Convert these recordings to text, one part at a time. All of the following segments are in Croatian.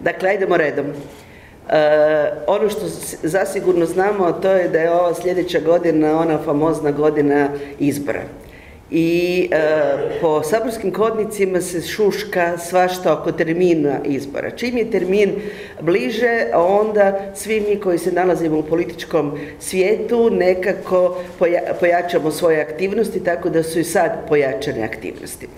Dakle, ajdemo redom. E, ono što zasigurno znamo, to je da je ova sljedeća godina ona famozna godina izbora. I e, po saborskim kodnicima se šuška svašta oko termina izbora. Čim je termin bliže, onda svi mi koji se nalazimo u političkom svijetu nekako pojačamo svoje aktivnosti, tako da su i sad pojačane aktivnosti.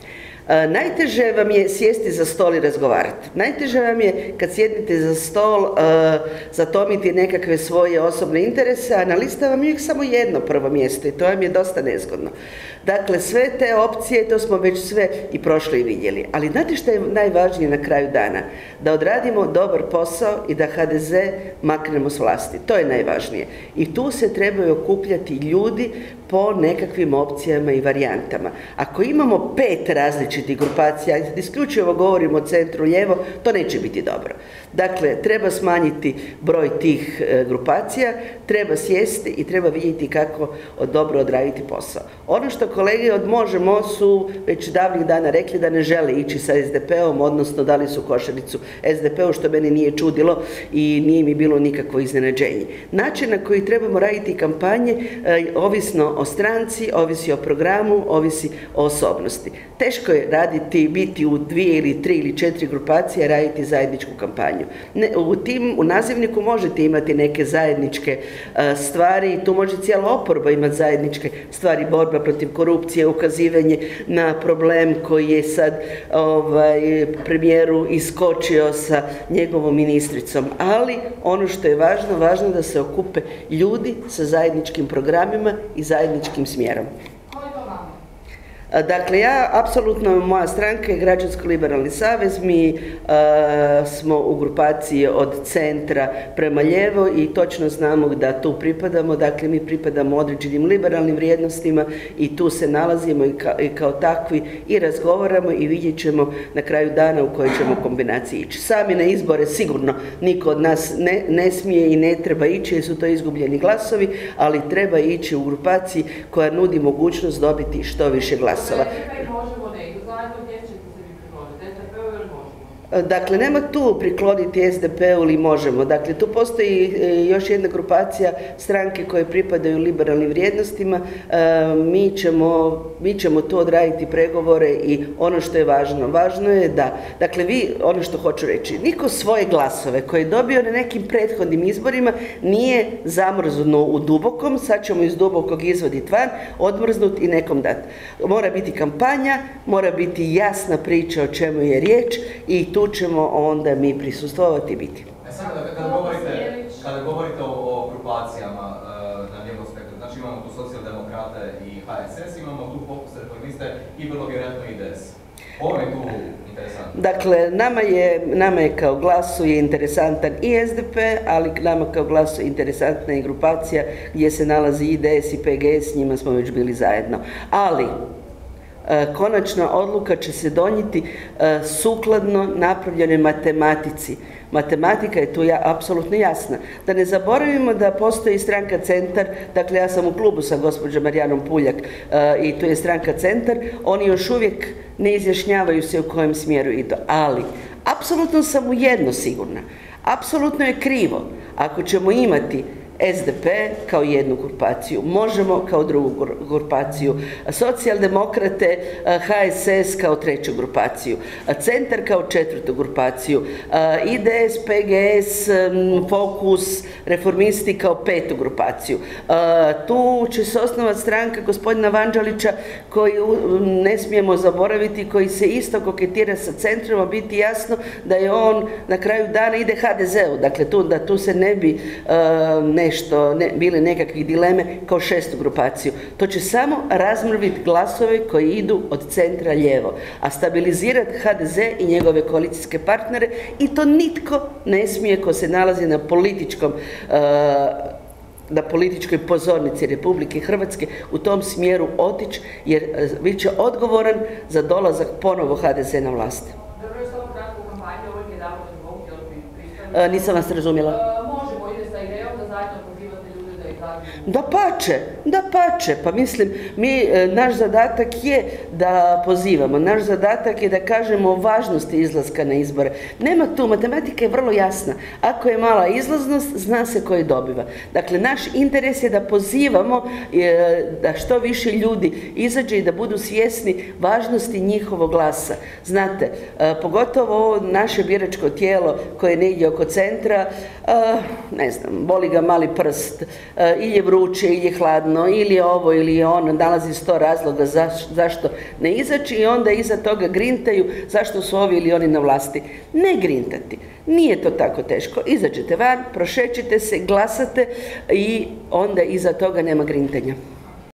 E, najteže vam je sjesti za stol i razgovarati. Najteže vam je kad sjednete za stol e, zatomiti nekakve svoje osobne interese, a na lista vam je uvijek samo jedno prvo mjesto i to vam je dosta nezgodno. Dakle, sve te opcije, to smo već sve i prošli i vidjeli. Ali znate što je najvažnije na kraju dana? Da odradimo dobar posao i da HDZ maknemo s vlasti. To je najvažnije. I tu se trebaju okupljati ljudi po nekakvim opcijama i varijantama. Ako imamo pet različitih grupacija, isključivo govorimo o centru lijevo, to neće biti dobro. Dakle, treba smanjiti broj tih e, grupacija, treba sjesti i treba vidjeti kako dobro odraditi posao. Ono što kolege od Možemo su već davnih dana rekli da ne žele ići sa SDP-om, odnosno dali su košaricu SDP-u, što meni nije čudilo i nije mi bilo nikakvo iznenađenje. Način na koji trebamo raditi kampanje, e, ovisno o stranci, ovisi o programu, ovisi o osobnosti. Teško je raditi, biti u dvije ili tri ili četiri grupacije, raditi zajedničku kampanju. u tim, u nazivniku možete imati neke zajedničke e, stvari, tu može cijela oporba imati zajedničke stvari, borba protiv korupcije, ukazivanje na problem koji je sad ovaj, premijeru iskočio sa njegovom ministricom. Ali ono što je važno, važno da se okupe ljudi sa zajedničkim programima i zajedničkim правильним смером. Dakle, ja, apsolutno, moja stranka je Građansko-liberalni savez, mi smo u grupaciji od centra prema lijevo i točno znamo da tu pripadamo, dakle mi pripadamo određenim liberalnim vrijednostima i tu se nalazimo i, kao takvi i razgovaramo i vidjet ćemo na kraju dana u kojoj ćemo kombinaciji ići. Sami na izbore sigurno niko od nas ne, ne smije i ne treba ići jer su to izgubljeni glasovi, ali treba ići u grupaciji koja nudi mogućnost dobiti što više glasova graça, Dakle, nema tu prikloniti SDP-u ili možemo. Dakle, tu postoji e, još jedna grupacija stranke koje pripadaju liberalnim vrijednostima. E, mi ćemo, mi ćemo tu odraditi pregovore i ono što je važno. Važno je da, dakle, vi, ono što hoću reći, niko svoje glasove koje je dobio na nekim prethodnim izborima nije zamrznuo u dubokom, sad ćemo iz dubokog izvaditi van, odmrznut i nekom dati. Mora biti kampanja, mora biti jasna priča o čemu je riječ i tu ćemo onda mi prisustovati i biti. E sad, kada govorite, kada govorite o, o grupacijama e, na lijevom spektru, znači imamo tu socijaldemokrate i HSS, imamo tu fokus reformiste i vrlo vjerojatno IDS. Ovo je tu interesantno. Dakle, nama je, nama je kao glasu je interesantan i SDP, ali nama kao glasu je interesantna i grupacija gdje se nalazi IDS i PGS, s njima smo već bili zajedno. Ali, konačna odluka će se donijeti e, sukladno napravljenoj matematici. Matematika je tu ja, apsolutno jasna. Da ne zaboravimo da postoji stranka Centar, dakle ja sam u klubu sa gospođom Marijanom Puljak e, i tu je stranka Centar, oni još uvijek ne izjašnjavaju se u kojem smjeru idu, ali apsolutno sam u jedno sigurna. Apsolutno je krivo ako ćemo imati SDP kao jednu grupaciju, Možemo kao drugu grupaciju, socijaldemokrate HSS kao treću grupaciju, Centar kao četvrtu grupaciju, IDS, PGS, Fokus, Reformisti kao petu grupaciju. Tu će se osnovati stranka gospodina Vanđalića koji ne smijemo zaboraviti, koji se isto koketira sa centrom, a biti jasno da je on na kraju dana ide HDZ-u, dakle tu, da tu se ne bi ne nešto, ne, bile nekakve dileme kao šestu grupaciju. To će samo razmrviti glasove koji idu od centra lijevo, a stabilizirati HDZ i njegove koalicijske partnere i to nitko ne smije ko se nalazi na političkom uh, na političkoj pozornici Republike Hrvatske u tom smjeru otići jer uh, bit će odgovoran za dolazak ponovo HDZ na vlast. Dobro, je samo kratko u kampanji, ovo je uh, Nisam vas razumjela. Možemo ide sa idejom da pače, da pače, pa mislim, mi, e, naš zadatak je da pozivamo, naš zadatak je da kažemo o važnosti izlaska na izbore. Nema tu, matematika je vrlo jasna. Ako je mala izlaznost, zna se koji dobiva. Dakle, naš interes je da pozivamo e, da što više ljudi izađe i da budu svjesni važnosti njihovog glasa. Znate, e, pogotovo ovo naše biračko tijelo koje je negdje oko centra, ne znam, boli ga mali prst, ili je vruće, ili je hladno, ili je ovo, ili je ono, nalazi sto razloga zašto ne izaći i onda iza toga grintaju zašto su ovi ili oni na vlasti. Ne grintati, nije to tako teško. Izađete van, prošećite se, glasate i onda iza toga nema grintanja.